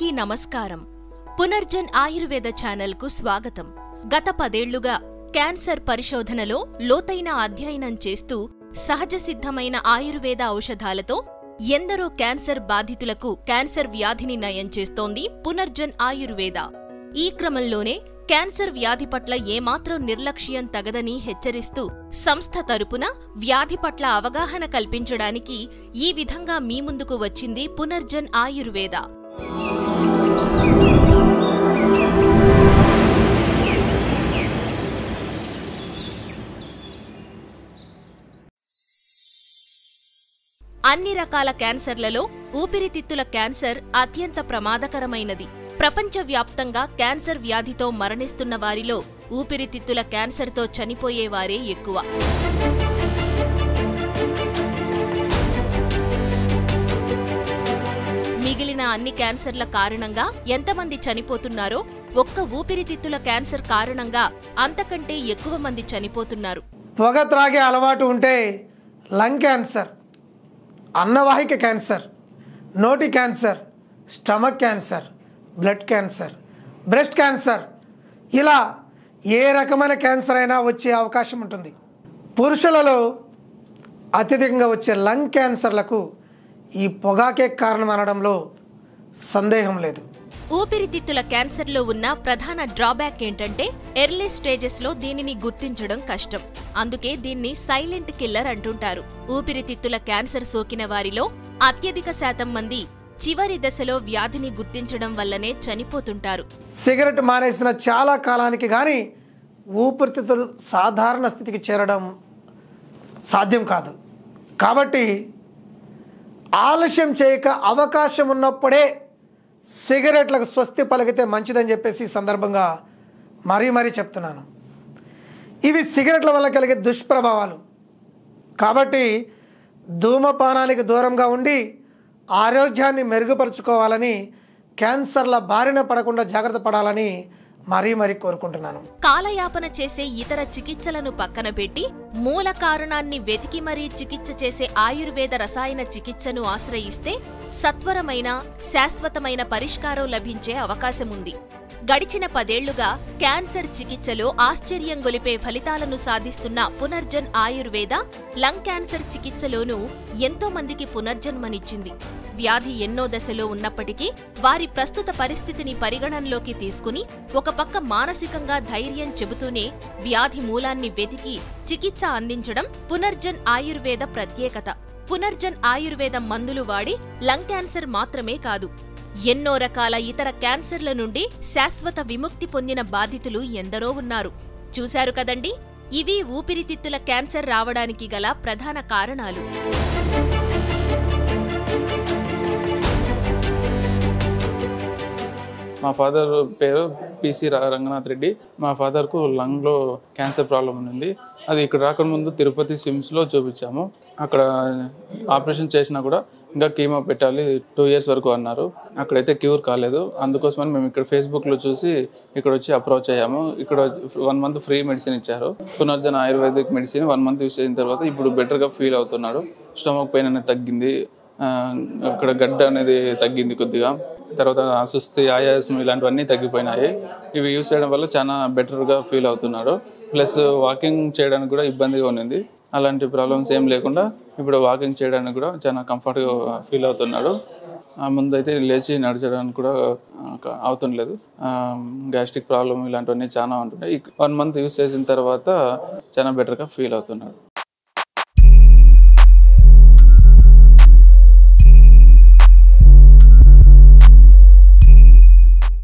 అందరికీ నమస్కారం. పునర్జన్ ఆయుర్వేద ఛానల్కు స్వాగతం. గత పదేళ్ళుగా క్యాన్సర్ పరిశోధనలో లోతైన అధ్యయనం చేస్తూ సహజ సిద్ధమైన ఆయుర్వేద ఔషధాలతో ఎందరో క్యాన్సర్ బాధితులకు క్యాన్సర్ వ్యాధిని నయం చేస్తోంది పునర్జన్ ఆయుర్వేద. ఈ క్రమంలోనే క్యాన్సర్ వ్యాధి పట్ల ఏమాత్రం నిర్లక్ష్యం తగదని హెచ్చరిస్తూ సంస్థ తరపున వ్యాధి పట్ల అవగాహన కల్పించడానికి ఈ విధంగా మీ ముందుకు వచ్చింది పునర్జన్ ఆయుర్వేద. అన్ని రకాల క్యాన్సర్లలో ఊపిరితిత్తుల క్యాన్సర్ అత్యంత ప్రమాదకరమైనది. ప్రపంచవ్యాప్తంగా క్యాన్సర్ వ్యాధితో మరణిస్తున్న వారిలో ఊపిరితిత్తుల క్యాన్సర్తో చనిపోయేవారే ఎక్కువ. మిగిలిన అన్ని క్యాన్సర్ల కారణంగా ఎంతమంది చనిపోతున్నారో ఒక్క ఊపిరితిత్తుల క్యాన్సర్ కారణంగా అంతకంటే ఎక్కువ మంది చనిపోతున్నారు. పొగ త్రాగే అలవాటు ఉంటే లంగ్ క్యాన్సర్. అన్నవాహిక క్యాన్సర్ నోటి cancer stomach cancer blood cancer breast cancer. ఇలా ఏ రకమైన క్యాన్సర్ అయినా వచ్చే అవకాశం ఉంటుంది. పురుషులలో అత్యధికంగా వచ్చే లంగ్ క్యాన్సర్లకు ఈ పొగాకే కారణం అనడంలో సందేహం లేదు. ఊపిరితిత్తుల క్యాన్సర్లో ఉన్న ప్రధాన డ్రాబ్యాక్ ఏంటంటే ఎర్లీ స్టేజెస్లో దీనిని గుర్తించడం కష్టం. అందుకే దీన్ని సైలెంట్ కిల్లర్ అంటుంటారు. ఊపిరితిత్తుల క్యాన్సర్ సోకిన వారిలో అత్యధిక శాతం మంది చివరి దశలో వ్యాధిని గుర్తించడం వల్లనే చనిపోతుంటారు. సిగరెట్ మానేసిన చాలా కాలానికి కానీ ఊపిరితిత్తులు సాధారణ స్థితికి చేరడం సాధ్యం కాదు. కాబట్టి ఆలస్యం చేయక అవకాశం ఉన్నప్పుడే సిగరెట్లకు స్వస్తి పలికితే మంచిదని చెప్పేసి ఈ సందర్భంగా మరీ మరీ చెప్తున్నాను. ఇవి సిగరెట్ల వల్ల కలిగే దుష్ప్రభావాలు. కాబట్టి ధూమపానానికి దూరంగా ఉండి ఆరోగ్యాన్ని మెరుగుపరుచుకోవాలని క్యాన్సర్ల బారిన పడకుండా జాగ్రత్త పడాలని మరీ మరీ కోరుకుంటున్నాను. కాలయాపన చేసే ఇతర చికిత్సలను పక్కన పెట్టి మూల కారణాన్ని వెతికి మరీ చికిత్స చేసే ఆయుర్వేద రసాయన చికిత్సను ఆశ్రయిస్తే సత్వరమైన శాశ్వతమైన పరిష్కారం లభించే అవకాశముంది. గడిచిన పదేళ్ళుగా క్యాన్సర్ చికిత్సలో ఆశ్చర్యం గొలిపే ఫలితాలను సాధిస్తున్న పునర్జన్ ఆయుర్వేద లంగ్ క్యాన్సర్ చికిత్సలోనూ ఎంతో మందికి పునర్జన్మనిచ్చింది. వ్యాధి ఎన్నో దశలో ఉన్నప్పటికీ వారి ప్రస్తుత పరిస్థితిని పరిగణనలోకి తీసుకుని ఒక పక్క మానసికంగా ధైర్యం చెబుతూనే వ్యాధి మూలాన్ని వెతికి చికిత్స అందించడం పునర్జన్ ఆయుర్వేద ప్రత్యేకత. పునర్జన్ ఆయుర్వేద మందులు వాడి లంగ్ క్యాన్సర్ మాత్రమే కాదు ఎన్నో రకాల ఇతర క్యాన్సర్ల నుండి శాశ్వత విముక్తి పొందిన బాధితులు ఎందరో ఉన్నారు. చూశారు కదండి? ఇవి ఊపిరితిత్తుల క్యాన్సర్ రావడానికి గల ప్రధాన కారణాలు. మా ఫాదర్ పేరు పిసి రంగనాథ్ రెడ్డి. మా ఫాదర్కు లంగ్లో క్యాన్సర్ ప్రాబ్లం ఉంది. అది ఇక్కడ రాకముందు తిరుపతి సిమ్స్లో చూపించాము. అక్కడ ఆపరేషన్ చేసినా కూడా ఇంకా కీమో పెట్టాలి టూ ఇయర్స్ వరకు అన్నారు. అక్కడైతే క్యూర్ కాలేదు. అందుకోసమని మేము ఇక్కడ ఫేస్బుక్లో చూసి ఇక్కడ వచ్చి అప్రోచ్ అయ్యాము. ఇక్కడ వన్ మంత్ ఫ్రీ మెడిసిన్ ఇచ్చారు. Punarjan Ayurvedic medicine one month use అయిన తర్వాత ఇప్పుడు బెటర్గా ఫీల్ అవుతున్నాడు. స్టమక్ పెయిన్ అనేది తగ్గింది. అక్కడ గడ్డ అనేది తగ్గింది కొద్దిగా. తర్వాత అసుస్థి ఆయాసం ఇలాంటివన్నీ తగ్గిపోయినాయి. ఇవి యూస్ చేయడం వల్ల చాలా బెటర్గా ఫీల్ అవుతున్నాడు ప్లస్ వాకింగ్ చేయడానికి కూడా ఇబ్బందిగా ఉన్నింది. అలాంటి ప్రాబ్లమ్స్ ఏం లేకుండా ఇప్పుడు వాకింగ్ చేయడానికి కూడా చాలా కంఫర్ట్గా ఫీల్ అవుతున్నాడు ఆ, ముందైతే లేచి నడిచడానికి కూడా అవుతుండలేదు గ్యాస్ట్రిక్ ప్రాబ్లం ఇలాంటివన్నీ చాలా ఉంటున్నాయి. వన్ మంత్ యూస్ చేసిన తర్వాత చాలా బెటర్గా ఫీల్ అవుతున్నాడు